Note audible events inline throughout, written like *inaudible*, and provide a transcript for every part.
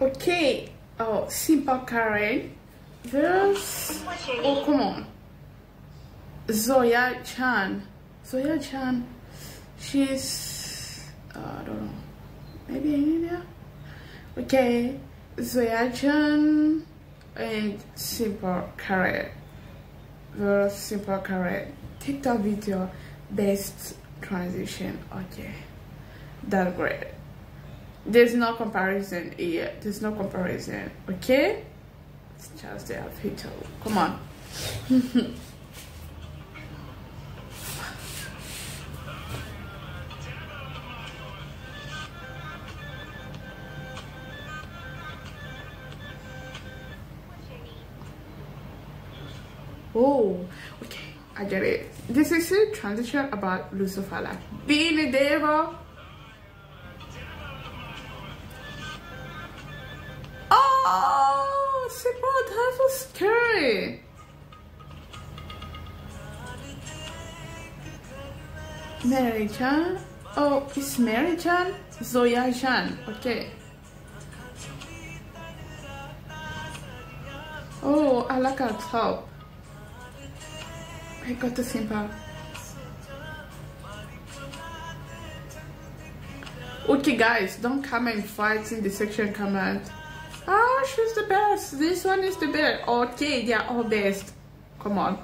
Okay. Oh, Simpal Kharel versus. Oh, come on. Zoya Jaan. Zoya Jaan. She's. Uh, I don't know. Maybe in India? Okay. Zoya Jaan and Simpal Kharel versus Simpal Kharel. TikTok video best transition. Okay. That's great there's no comparison here. There's no comparison okay? It's just the outfit come on. *laughs* Oh okay. I get it. This is a transition about lucifer like being a devil Oh, Simple, that was scary. Mary Chan? Oh, it's Mary Chan? Zoya Jaan, okay. Oh, I like her top. I got the simple. Okay guys, don't come and fight in the section comment. She's the best. This one is the best. Okay, they are all best. Come on.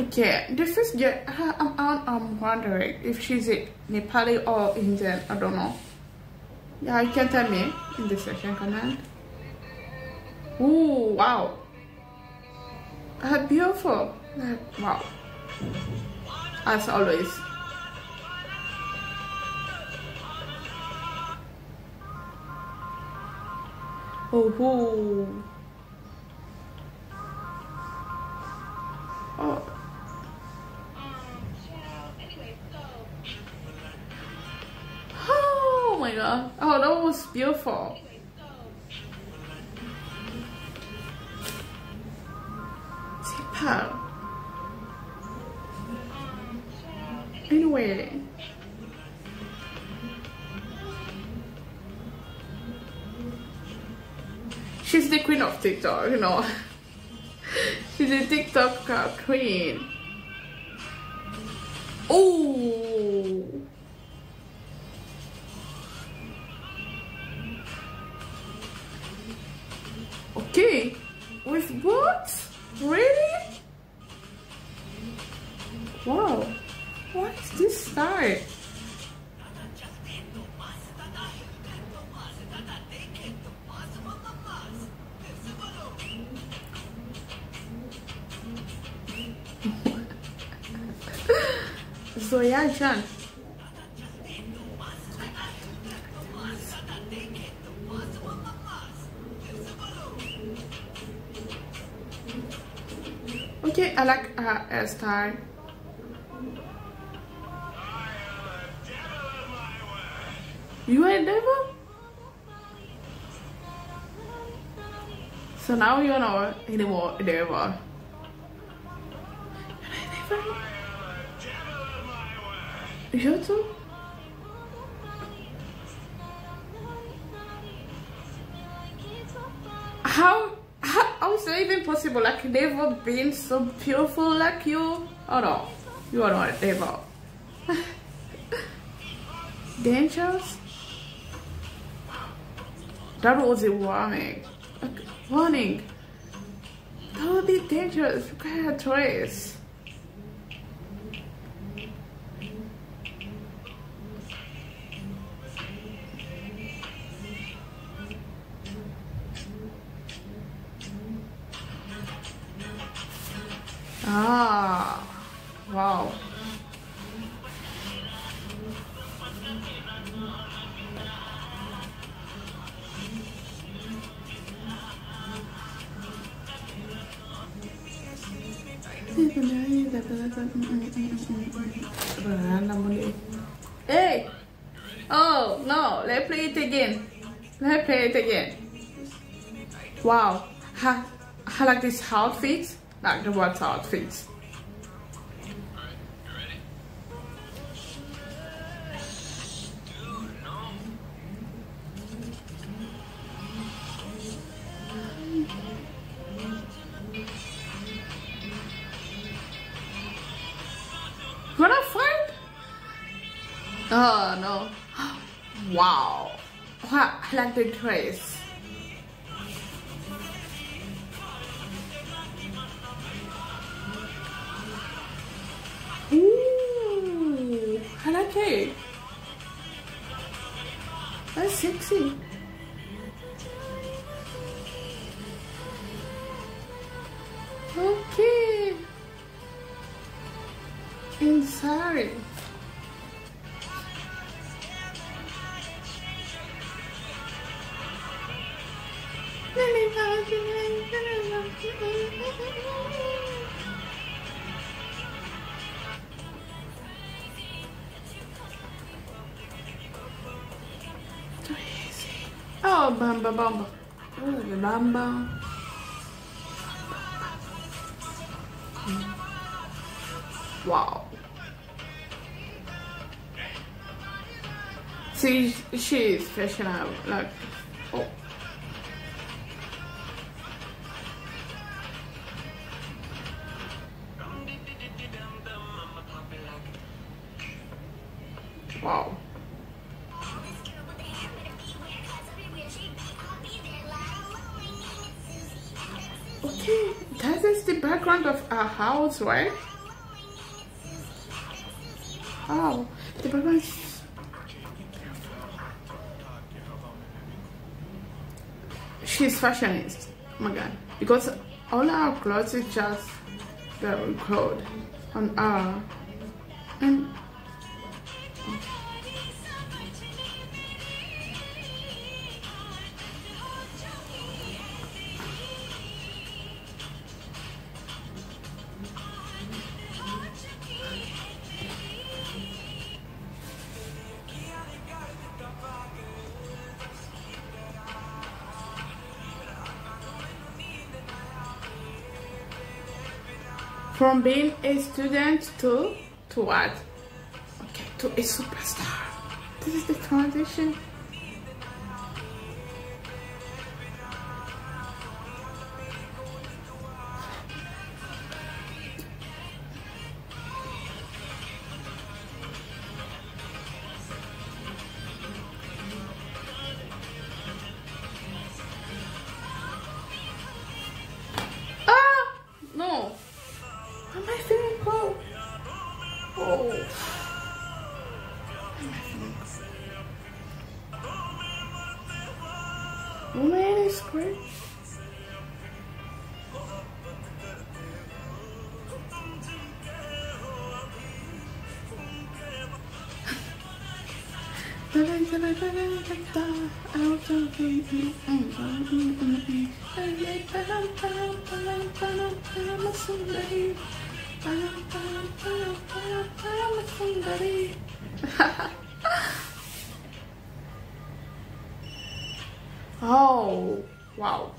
Okay, this is get. I'm, I'm, I'm wondering if she's a Nepali or Indian. I don't know. Yeah, you can tell me in the section comment. Ooh, wow. Uh, beautiful. Wow. As always. Oh. Oh. Oh my god. Oh, that was beautiful. She's the queen of TikTok, you know. *laughs* She's a TikTok queen. Oh. Okay. With what? Really? Wow. What is this start? Zoya Jaan. Okay, I like uh, her hairstyle. You ain't devil? So now you're not anymore a devil. You too? How, how, how is that even possible? Like never been so beautiful like you? Oh no, you are not devil. *laughs* Dangerous? That was a warning. A warning. That would be dangerous. You can't have Hey! Oh, no, let's play it again. Let's play it again. Wow, I, I like this outfit. like the water outfits. Gonna Oh no. Wow. Wow, I like the dress. Ooh, I like it. That's sexy. Oh, bamba bamba. Oh, bamba. Wow. See, she is fashionable. Like, oh. Wow. Okay, that is the background of our house, right? Oh, the background is... She's fashionist, oh my god. Because all our clothes is just very good on our... And from being a student to to what? Okay, to a superstar. This is the transition. Oh man, it's great. *laughs* *laughs* oh, wow.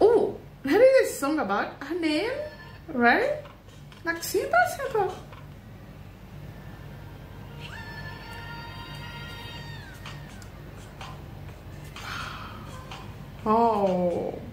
Oh, that is a song about her name, right? Like simple. Oh.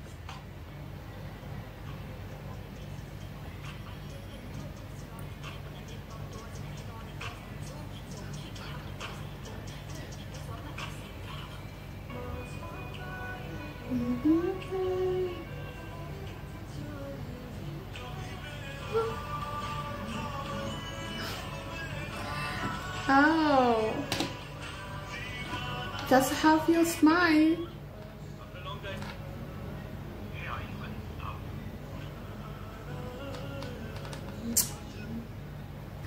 Oh. Just have your smile.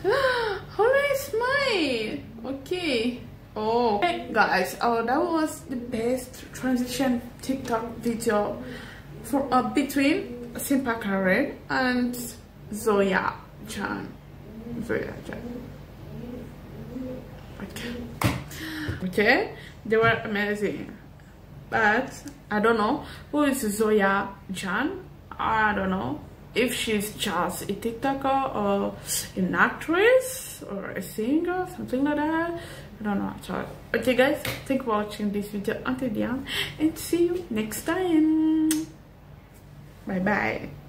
*gasps* Holy smile. Okay. Oh, hey guys. Oh, that was the best transition TikTok video for uh, between Simpal Kharel and Zoya Jaan. Zoya Jaan. *laughs* Okay? They were amazing. But i don't know. Who is zoya Jaan. i don't know. If she's just a tiktoker or an actress or a singer something like that. I don't know. So okay guys. Thank you for watching this video. Until the end. And see you next time. Bye bye